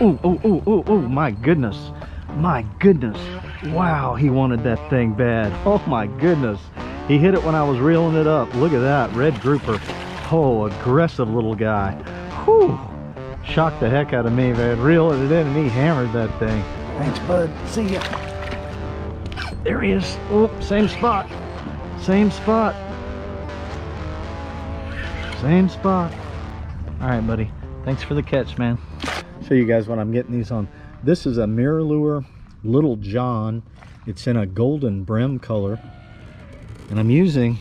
Oh, oh, oh, oh, oh, my goodness. My goodness. Wow, he wanted that thing bad. Oh my goodness. He hit it when I was reeling it up. Look at that, red grouper. Oh, aggressive little guy. Whew. Shocked the heck out of me, man. Reeling it in and he hammered that thing. Thanks, bud. See ya. There he is. Oh, same spot. Same spot. Same spot. All right, buddy. Thanks for the catch, man. Show you guys what I'm getting these on. This is a Mirrolure Little John. It's in a golden brim color. And I'm using,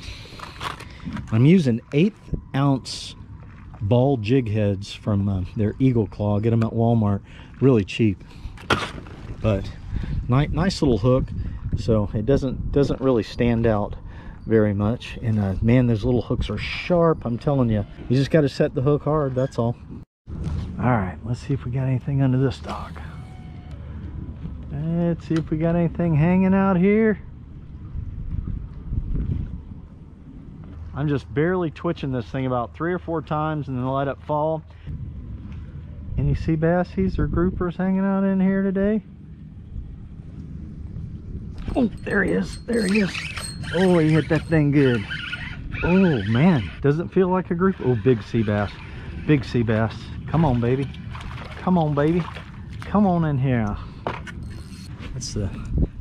I'm using eighth ounce ball jig heads from uh, their Eagle Claw. Get them at Walmart. Really cheap. But nice, nice little hook. So it doesn't, doesn't really stand out very much. And uh, man, those little hooks are sharp. I'm telling you, you just got to set the hook hard. That's all. All right, let's see if we got anything under this dock. Let's see if we got anything hanging out here. I'm just barely twitching this thing about three or four times and then let it fall. Any sea bassies or groupers hanging out in here today? Oh, there he is. There he is. Oh, he hit that thing good. Oh, man. Doesn't feel like a group. Oh, big sea bass. Big sea bass. Come on, baby. Come on, baby. Come on in here. That's the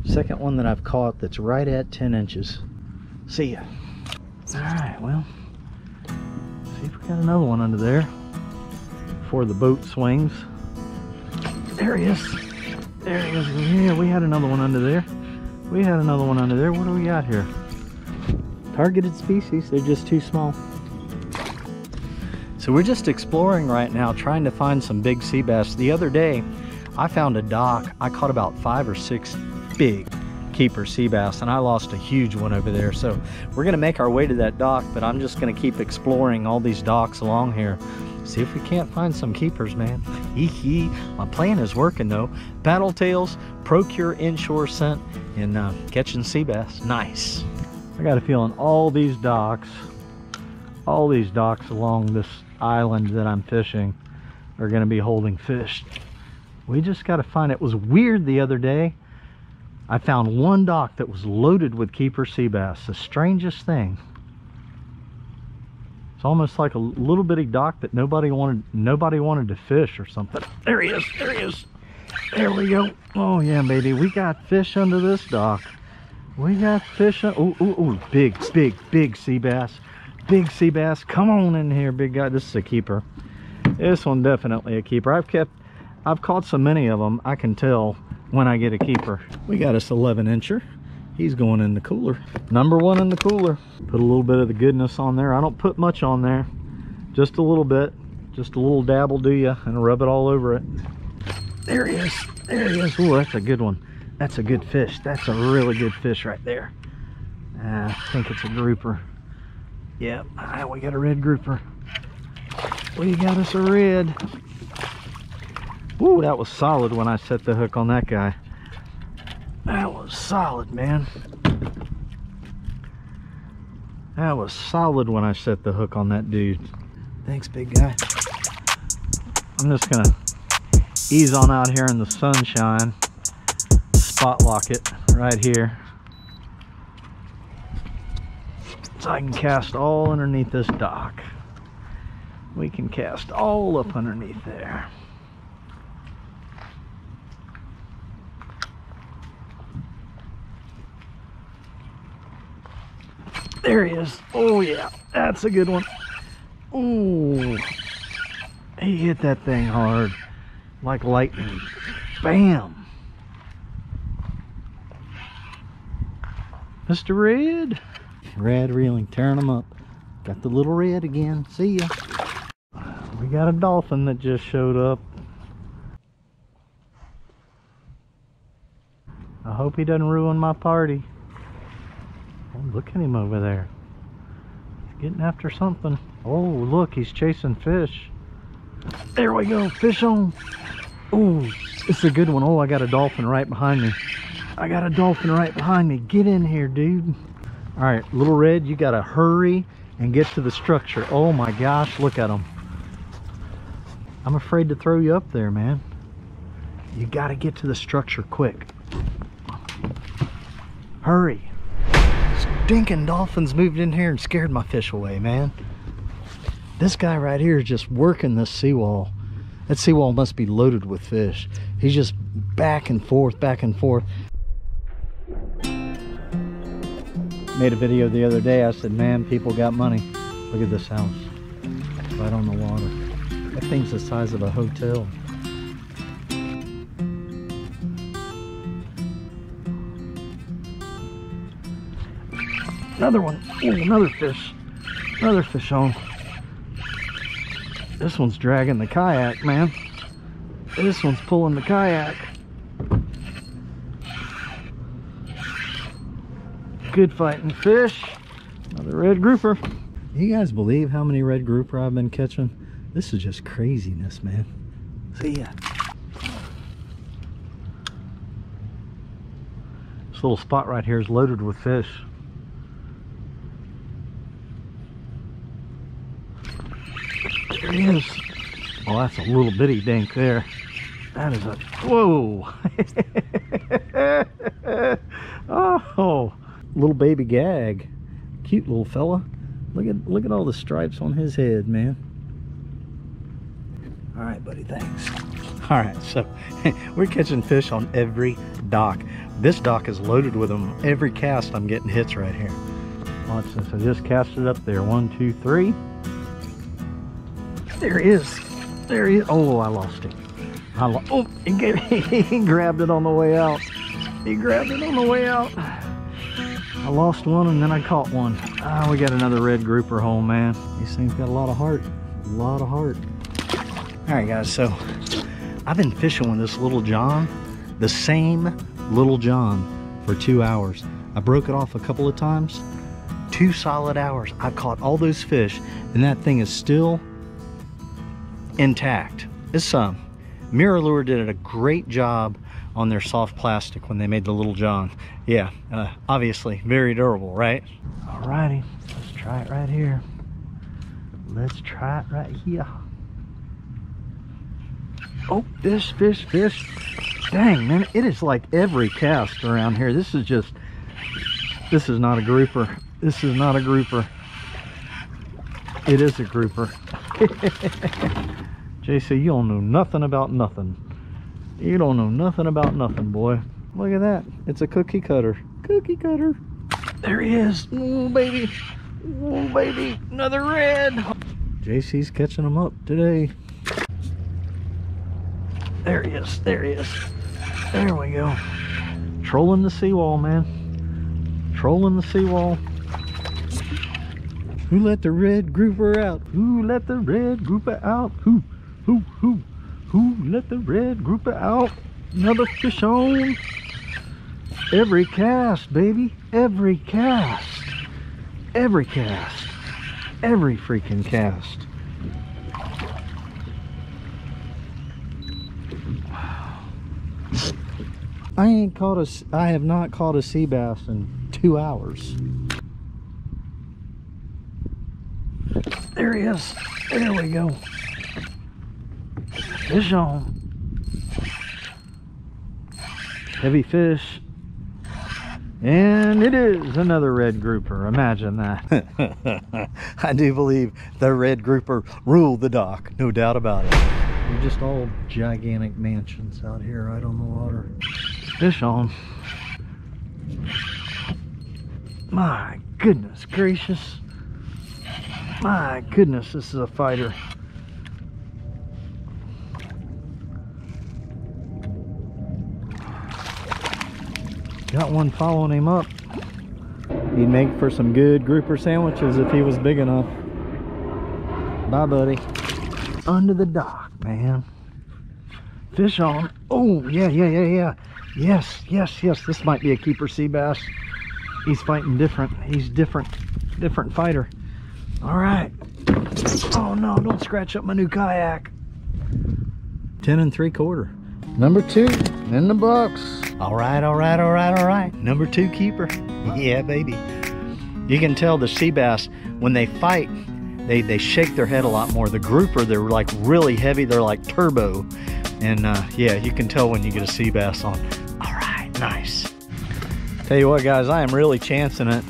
second one that I've caught that's right at 10 inches. See ya. All right, well, see if we got another one under there before the boat swings. There he is. There he is. Yeah, we had another one under there. We had another one under there. What do we got here? Targeted species. They're just too small. So we're just exploring right now, trying to find some big sea bass. The other day, I found a dock. I caught about five or six big keeper sea bass and I lost a huge one over there. So we're gonna make our way to that dock, but I'm just gonna keep exploring all these docks along here. See if we can't find some keepers, man. Hee My plan is working though. Paddle tails, Procure inshore scent, and uh, catching sea bass. Nice. I got a feeling all these docks, all these docks along this island that I'm fishing are gonna be holding fish. We just got to find it. was weird the other day. I found one dock that was loaded with keeper sea bass. The strangest thing. It's almost like a little bitty dock that nobody wanted nobody wanted to fish or something. There he is. There he is. There we go. Oh yeah, baby. We got fish under this dock. We got fish. Oh, oh, oh, big, big, big sea bass. Big sea bass. Come on in here, big guy. This is a keeper. This one definitely a keeper. I've kept I've caught so many of them, I can tell when I get a keeper. We got us 11 incher. He's going in the cooler. Number one in the cooler. Put a little bit of the goodness on there. I don't put much on there. Just a little bit. Just a little dab will do you and rub it all over it. There he is. There he is. Oh, that's a good one. That's a good fish. That's a really good fish right there. Uh, I think it's a grouper. Yep, we got a red grouper. We got us a red. Ooh, that was solid when I set the hook on that guy. That was solid, man. That was solid when I set the hook on that dude. Thanks, big guy. I'm just gonna ease on out here in the sunshine. Spot lock it right here. I can cast all underneath this dock. We can cast all up underneath there. There he is. Oh yeah, that's a good one. Oh, he hit that thing hard, like lightning. Bam. Mr. Red. Rad Reeling, tearing them up. Got the little red again. See ya. We got a dolphin that just showed up. I hope he doesn't ruin my party. Oh, look at him over there. He's getting after something. Oh, look, he's chasing fish. There we go, fish on. Oh, it's a good one. Oh, I got a dolphin right behind me. I got a dolphin right behind me. Get in here, dude. All right, little red, you got to hurry and get to the structure. Oh my gosh, look at them. I'm afraid to throw you up there, man. You got to get to the structure quick. Hurry. Stinking dolphins moved in here and scared my fish away, man. This guy right here is just working this seawall. That seawall must be loaded with fish. He's just back and forth, back and forth. Made a video the other day. I said, man, people got money. Look at this house. Right on the water. That thing's the size of a hotel. Another one. Ooh, another fish. Another fish on. This one's dragging the kayak, man. This one's pulling the kayak. Good fighting fish. Another red grouper. You guys believe how many red grouper I've been catching? This is just craziness, man. See ya. This little spot right here is loaded with fish. There he is. Oh, that's a little bitty dink there. That is a, whoa. oh, little baby gag. Cute little fella. Look at, look at all the stripes on his head, man. All right, buddy, thanks. All right, so we're catching fish on every dock. This dock is loaded with them. Every cast, I'm getting hits right here. Watch this, I just cast it up there. One, two, three. There he is. There he is. Oh, I lost him. I lo oh, he, gave, he grabbed it on the way out. He grabbed it on the way out. I lost one and then I caught one. Ah, we got another red grouper home, man. These things got a lot of heart. A lot of heart. All right, guys, so I've been fishing with this little John, the same little John, for two hours. I broke it off a couple of times. Two solid hours. I caught all those fish, and that thing is still intact. It's um, Mirrolure did a great job on their soft plastic when they made the Little John. Yeah, uh, obviously very durable, right? Alrighty, let's try it right here. Let's try it right here. Oh, fish, fish, fish. Dang, man, it is like every cast around here. This is just, this is not a grouper. This is not a grouper. It is a grouper. JC, you don't know nothing about nothing. You don't know nothing about nothing, boy. Look at that. It's a cookie cutter. Cookie cutter. There he is. Oh, baby. Oh, baby. Another red. JC's catching them up today. There he is. There he is. There we go. Trolling the seawall, man. Trolling the seawall. Who let the red grouper out? Who let the red grouper out? Who? Who? Who? Who let the red grouper out? Another fish on. Every cast, baby. Every cast. Every cast. Every freaking cast. Wow. I ain't caught a, I have not caught a sea bass in two hours. There he is. There we go. Fish on. Heavy fish. And it is another red grouper. Imagine that. I do believe the red grouper ruled the dock. No doubt about it. They're just all gigantic mansions out here right on the water. Fish on. My goodness gracious. My goodness, this is a fighter. Got one following him up. He'd make for some good grouper sandwiches if he was big enough. Bye, buddy. Under the dock, man. Fish on. Oh, yeah, yeah, yeah, yeah. Yes, yes, yes. This might be a keeper sea bass. He's fighting different. He's different, different fighter. All right. Oh no, don't scratch up my new kayak. 10 and three quarter. Number two in the books. All right, all right, all right, all right. Number two keeper. Yeah, baby. You can tell the sea bass, when they fight, they, they shake their head a lot more. The grouper, they're like really heavy. They're like turbo. And uh, yeah, you can tell when you get a sea bass on. All right, nice. Tell you what, guys, I am really chancing it.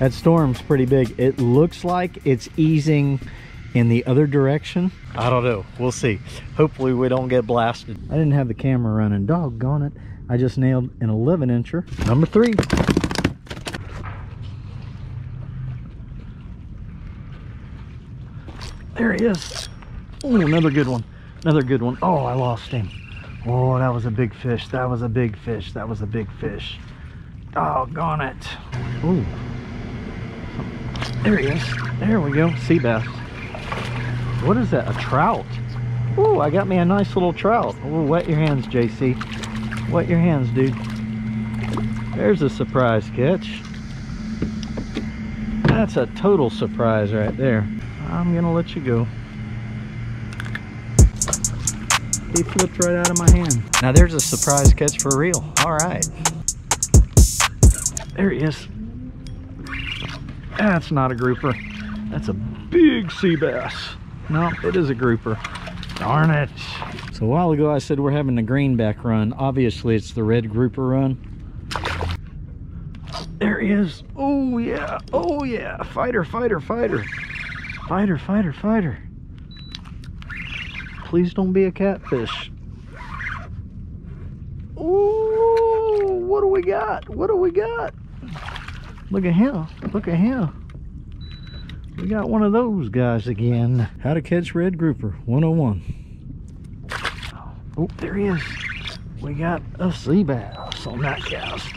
That storm's pretty big. It looks like it's easing in the other direction. I don't know. We'll see. Hopefully we don't get blasted. I didn't have the camera running. Doggone it. I just nailed an 11 incher. Number three. There he is. Oh, another good one. Another good one. Oh, I lost him. Oh, that was a big fish. That was a big fish. That was a big fish. Doggone it. Ooh. There he is. There we go. Sea bass. What is that? A trout. Ooh, I got me a nice little trout. Ooh, wet your hands, JC. Wet your hands, dude. There's a surprise catch. That's a total surprise right there. I'm gonna let you go. He flipped right out of my hand. Now there's a surprise catch for real. All right. There he is. That's not a grouper. That's a big sea bass. No, it is a grouper. Darn it. So a while ago I said we're having the greenback run. Obviously it's the red grouper run. There he is. Oh yeah. Oh yeah. Fighter, fighter, fighter. Fighter, fighter, fighter. Please don't be a catfish. Ooh, what do we got? What do we got? Look at him. Look at him. We got one of those guys again. How to catch red grouper 101. Oh, there he is. We got a sea bass on that cast.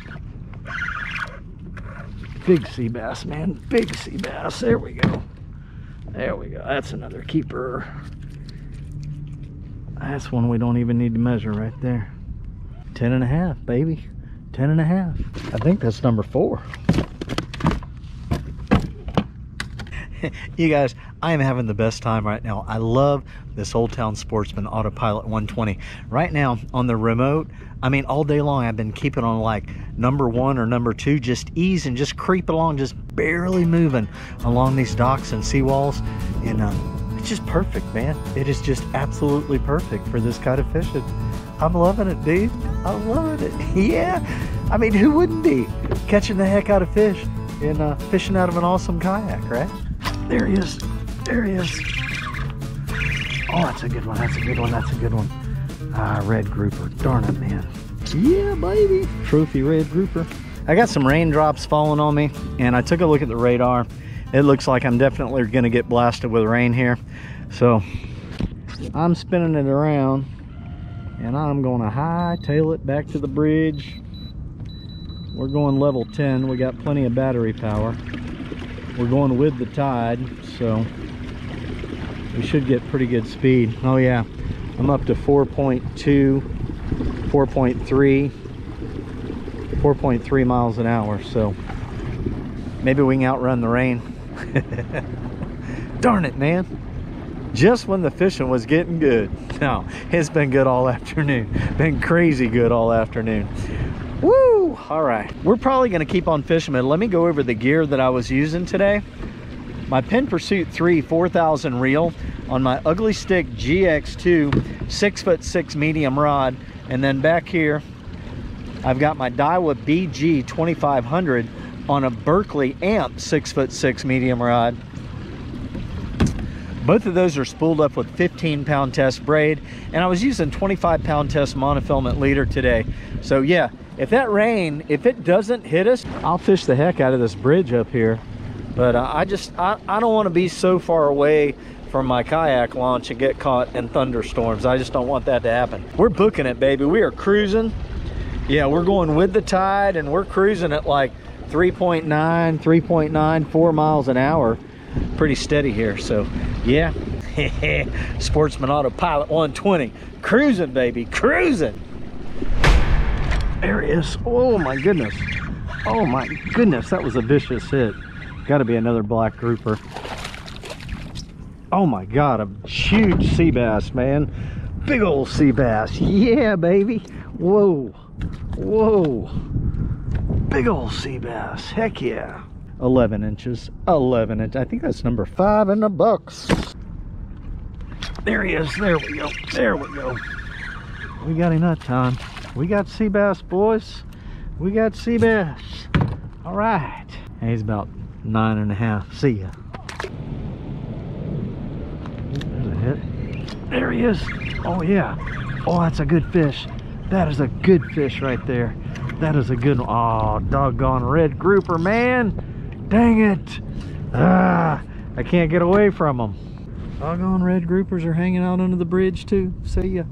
Big sea bass, man. Big sea bass. There we go. There we go. That's another keeper. That's one we don't even need to measure right there. Ten and a half, baby. Ten and a half. I think that's number four. you guys, I am having the best time right now. I love this Old Town Sportsman Autopilot 120. Right now on the remote, I mean, all day long I've been keeping on like number one or number two, just ease and just creep along, just barely moving along these docks and seawalls. And uh, it's just perfect, man. It is just absolutely perfect for this kind of fishing. I'm loving it, dude. I'm loving it. yeah. I mean, who wouldn't be catching the heck out of fish and uh, fishing out of an awesome kayak, right? There he is. There he is. Oh, that's a good one. That's a good one. That's a good one. Ah, red grouper. Darn it, man. Yeah, baby. Trophy red grouper. I got some raindrops falling on me, and I took a look at the radar. It looks like I'm definitely going to get blasted with rain here. So, I'm spinning it around, and I'm going to hightail it back to the bridge. We're going level 10. We got plenty of battery power we're going with the tide so we should get pretty good speed. Oh yeah. I'm up to 4.2 4.3 4.3 miles an hour so maybe we can outrun the rain. Darn it man. Just when the fishing was getting good. No it's been good all afternoon. Been crazy good all afternoon Woo! All right. We're probably going to keep on fishing, but let me go over the gear that I was using today. My Penn Pursuit 3 4000 reel on my Ugly Stik GX2 6 foot 6 medium rod. And then back here, I've got my Daiwa BG 2500 on a Berkley Amp 6 foot 6 medium rod. Both of those are spooled up with 15 pound test braid and I was using 25 pound test monofilament leader today. So yeah, if that rain, if it doesn't hit us, I'll fish the heck out of this bridge up here. But uh, I just, I, I don't want to be so far away from my kayak launch and get caught in thunderstorms. I just don't want that to happen. We're booking it, baby. We are cruising. Yeah, we're going with the tide and we're cruising at like 3.9, 3.9, 4 miles an hour. Pretty steady here. So yeah, Sportsman Autopilot 120. Cruising, baby, cruising. There he is. Oh my goodness. Oh my goodness, that was a vicious hit. Got to be another black grouper. Oh my God, a huge sea bass, man. Big old sea bass. Yeah, baby. Whoa. Whoa. Big old sea bass. Heck yeah. 11 inches. 11 inch. I think that's number five in the books. There he is. There we go. There we go. We got enough time. We got sea bass, boys. We got sea bass. All right. He's about nine and a half. See ya. There's a hit. There he is. Oh, yeah. Oh, that's a good fish. That is a good fish right there. That is a good one. Oh, doggone red grouper, man. Dang it. Ah, I can't get away from them. Doggone red groupers are hanging out under the bridge too. See ya.